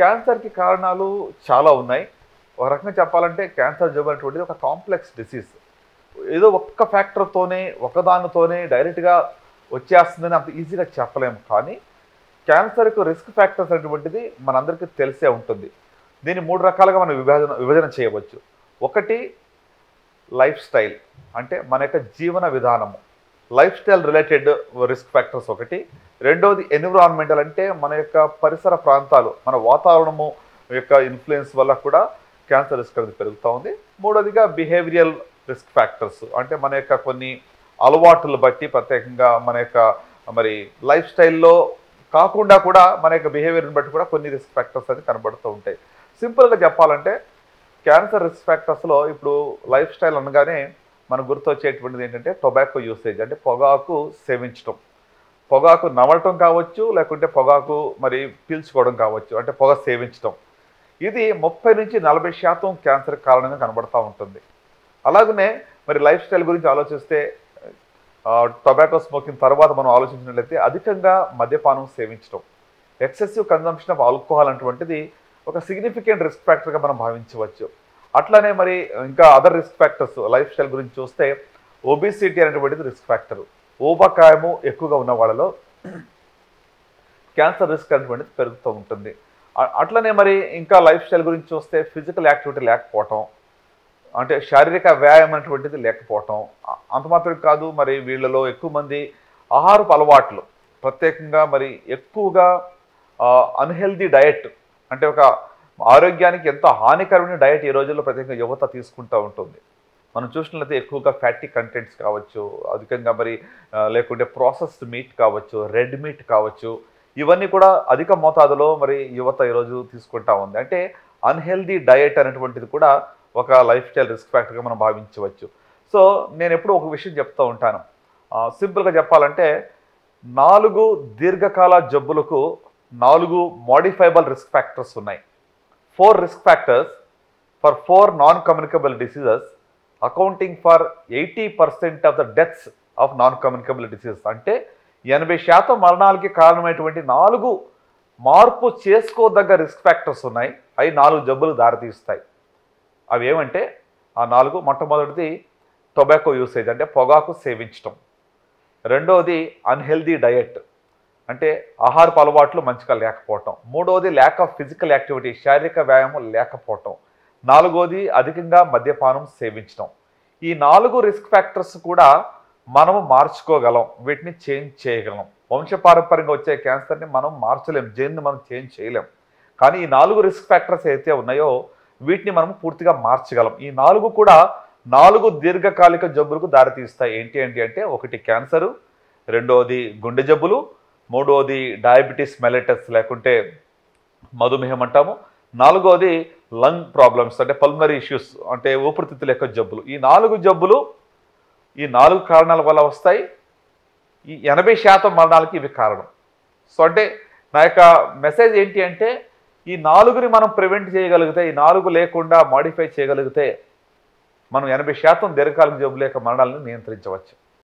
క్యాన్సర్కి కారణాలు చాలా ఉన్నాయి. ఒక రకంగా చెప్పాలంటే క్యాన్సర్ జబ్బు అనేటువంటిది ఒక కాంప్లెక్స్ డిసీజ్. ఏదో ఒక్క ఫ్యాక్టర్తోనే ఒకదానితోనే డైరెక్ట్గా వచ్చేస్తుందని అంత ఈజీగా చెప్పలేము కానీ క్యాన్సర్కు రిస్క్ ఫ్యాక్టర్స్ అనేటువంటిది మనందరికీ తెలిసే ఉంటుంది. దీన్ని మూడు రకాలుగా మనం విభజన విభజన చేయవచ్చు. ఒకటి లైఫ్ స్టైల్. అంటే మన యొక్క జీవన విధానము. Life style related risk factors ఒకటి. రెండోది ఎన్విరాన్మెంటల్ అంటే మన యొక్క పరిసర ప్రాంతాలు మన వాతావరణము యొక్క ఇన్ఫ్లుయెన్స్ వల్ల కూడా క్యాన్సర్ రిస్క్ అనేది పెరుగుతూ ఉంది. మూడోదిగా బిహేవియల్ రిస్క్ ఫ్యాక్టర్స్ అంటే మన యొక్క కొన్ని అలవాట్లు బట్టి ప్రత్యేకంగా మన యొక్క మరి లైఫ్ స్టైల్లో కాకుండా కూడా మన యొక్క బిహేవియర్ని బట్టి కూడా కొన్ని రిస్క్ ఫ్యాక్టర్స్ అనేది కనబడుతూ ఉంటాయి. సింపుల్గా చెప్పాలంటే క్యాన్సర్ రిస్క్ ఫ్యాక్టర్స్లో ఇప్పుడు లైఫ్ స్టైల్ అనగానే మనకు గుర్తొచ్చేటువంటిది ఏంటంటే టొబాకో యూసేజ్ అంటే పొగాకు సేవించడం పొగాకు నమలటం కావచ్చు లేకుంటే పొగాకు మరి పీల్చుకోవడం కావచ్చు అంటే పొగ సేవించడం ఇది ముప్పై నుంచి నలభై శాతం క్యాన్సర్ కారణంగా కనబడతా ఉంటుంది. అలాగనే మరి లైఫ్ స్టైల్ గురించి ఆలోచిస్తే టొబాకో స్మోకింగ్ తర్వాత మనం ఆలోచించినట్లయితే అధికంగా మద్యపానం సేవించడం ఎక్సెసివ్ కన్జంప్షన్ ఆఫ్ ఆల్కహాల్ అటువంటిది ఒక సిగ్నిఫికెంట్ రిస్క్ ఫ్యాక్టర్గా మనం భావించవచ్చు. అట్లానే మరి ఇంకా other risk factors life style గురించి చూస్తే ఒబిసిటీ అనేటువంటిది రిస్క్ ఫ్యాక్టర్. ఊబకాయము ఎక్కువగా ఉన్న వాళ్ళలో క్యాన్సర్ రిస్క్ అనేటువంటిది పెరుగుతూ ఉంటుంది. అట్లనే మరి ఇంకా లైఫ్ స్టైల్ గురించి చూస్తే ఫిజికల్ యాక్టివిటీ లేకపోవటం అంటే శారీరక వ్యాయామం అనేటువంటిది లేకపోవటం అ- అంత మాత్రం కాదు. మరి వీళ్ళలో ఎక్కువ మంది ఆహారపు అలవాట్లు ప్రత్యేకంగా మరి ఎక్కువగా అన్హెల్దీ డయట్ అంటే ఒక ఆరోగ్యానికి ఎంతో హానికరమైన డయట్ ఈ రోజుల్లో ప్రత్యేకంగా యువత తీసుకుంటూ ఉంటుంది. మనం చూసినట్లయితే ఎక్కువగా ఫ్యాటీ కంటెంట్స్ కావచ్చు అధికంగా మరి లేకుంటే ప్రాసెస్డ్ మీట్ కావచ్చు రెడ్ మీట్ కావచ్చు ఇవన్నీ కూడా అధిక మోతాదులో మరి యువత ఈరోజు తీసుకుంటా ఉంది. అంటే అన్హెల్దీ డయట్ అనేటువంటిది కూడా ఒక లైఫ్ స్టైల్ రిస్క్ ఫ్యాక్టర్గా మనం భావించవచ్చు. సో నేను ఎప్పుడూ ఒక విషయం చెప్తూ ఉంటాను. సింపుల్గా చెప్పాలంటే నాలుగు దీర్ఘకాల జబ్బులకు నాలుగు మోడిఫైబుల్ రిస్క్ ఫ్యాక్టర్స్ ఉన్నాయి. Four risk factors for four non communicable diseases accounting for eighty percent of the deaths of non communicable diseases అంటే ఎనభై శాతం మరణాలకి కారణమైనటువంటి నాలుగు మార్పు చేసుకోదగ్గ రిస్క్ ఫ్యాక్టర్స్ ఉన్నాయి. అవి నాలుగు జబ్బులు దారితీస్తాయి. అవి ఏమంటే ఆ నాలుగు మొట్టమొదటిది టొబాకో యూసేజ్ అంటే పొగాకు సేవించటం. రెండవది అన్హెల్దీ డయట్ అంటే ఆహారపు అలవాట్లు మంచిగా లేకపోవటం. మూడవది ల్యాక్ ఆఫ్ ఫిజికల్ యాక్టివిటీ శారీరక వ్యాయామం లేకపోవటం. నాలుగోది అధికంగా మద్యపానం సేవించడం. ఈ నాలుగు రిస్క్ ఫ్యాక్టర్స్ కూడా మనము మార్చుకోగలం వీటిని చేంజ్ చేయగలం. వంశపారంపర్యంగా వచ్చే క్యాన్సర్ని మనం మార్చలేం జైన్ని మనం చేంజ్ చేయలేం. కానీ ఈ నాలుగు రిస్క్ ఫ్యాక్టర్స్ అయితే ఉన్నాయో వీటిని మనం పూర్తిగా మార్చగలం. ఈ నాలుగు కూడా నాలుగు దీర్ఘకాలిక జబ్బులకు దారితీస్తాయి. ఏంటి ఏంటి అంటే ఒకటి క్యాన్సరు రెండవది గుండె జబ్బులు మూడవది డయాబెటీస్ మెలైటస్ లేకుంటే మధుమేహం అంటాము నాలుగవది లంగ్ ప్రాబ్లమ్స్ అంటే పల్మరీ ఇష్యూస్ అంటే ఊపిరితిత్తుల యొక్క జబ్బులు. ఈ నాలుగు జబ్బులు ఈ నాలుగు కారణాల వల్ల వస్తాయి. ఈ ఎనభై శాతం మరణాలకి ఇవి కారణం. సో అంటే నా యొక్క మెసేజ్ ఏంటి అంటే ఈ నాలుగుని మనం ప్రివెంట్ చేయగలిగితే ఈ నాలుగు లేకుండా మాడిఫై చేయగలిగితే మనం ఎనభై శాతం దీర్ఘకాలిక జబ్బుల యొక్క మరణాలను నియంత్రించవచ్చు.